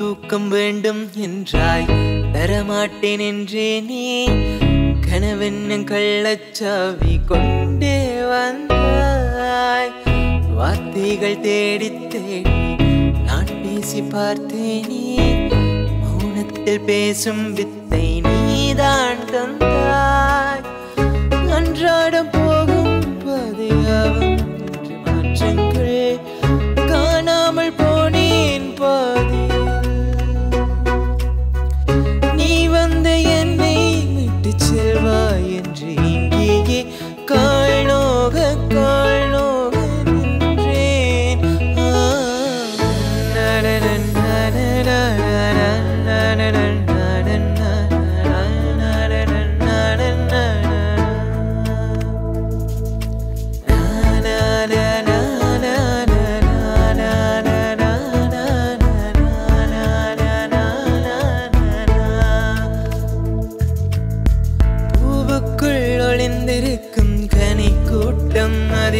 தூக்கம் வேண்டும் என்றாய். தரமாட்டேன் என்றே நீ. கனவென்னும் கள்ளச்சாவி கொண்டே வந்தாய். வார்த்தைகள் தேடி தேடி நான் பேசி பார்த்தேனே. மௌனத்தில் பேசும் வித்தை நீதான் தந்த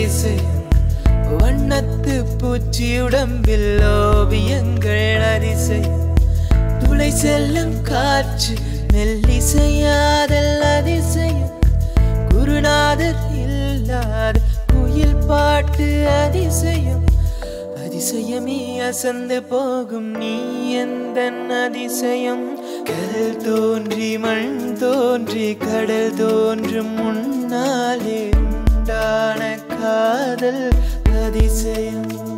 கூட்டம் வண்ணத்து பூச்சி உடம்பில் ஓவியங்கள் அரிசை. துளை செல்லும் காற்று மெல்லிசையாதல் அதிசயம். குருநாதர் இல்லாத குயில் பாட்டு அதிசயம். அதிசயமே அசந்து போகும் நீ எந்த அதிசயம்? கல் தோன்றி மண் தோன்றி கடல் தோன்றும் முன்னாலே dil nadi se